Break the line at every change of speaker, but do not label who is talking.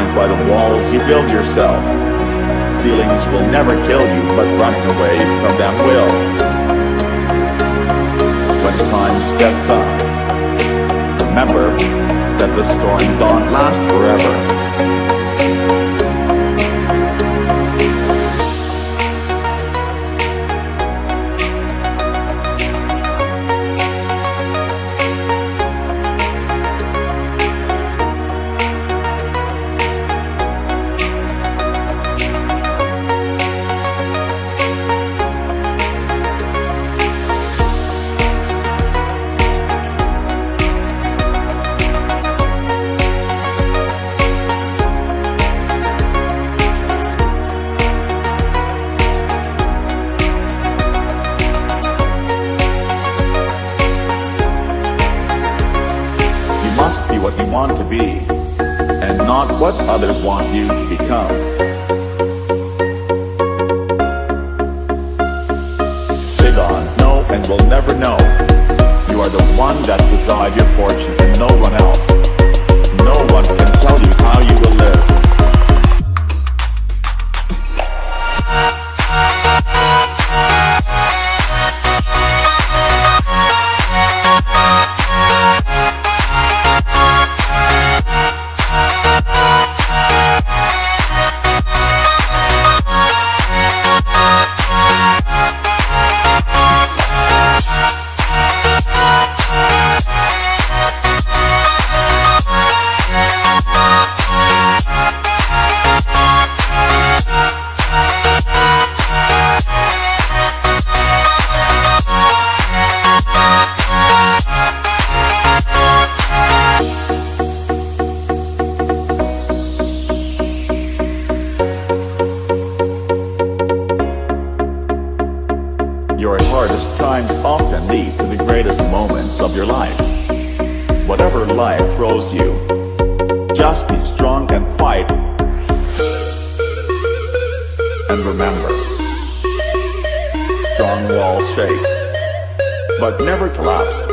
defined by the walls you build yourself. Feelings will never kill you, but running away from them will. When times get tough, remember that the storms don't last forever. Want to be, and not what others want you to become. Big on, know and will never know. You are the one that decide your fortune and no one else. No one can tell you how you will live. Of your life. Whatever life throws you, just be strong and fight. And remember, strong walls shake, but never collapse.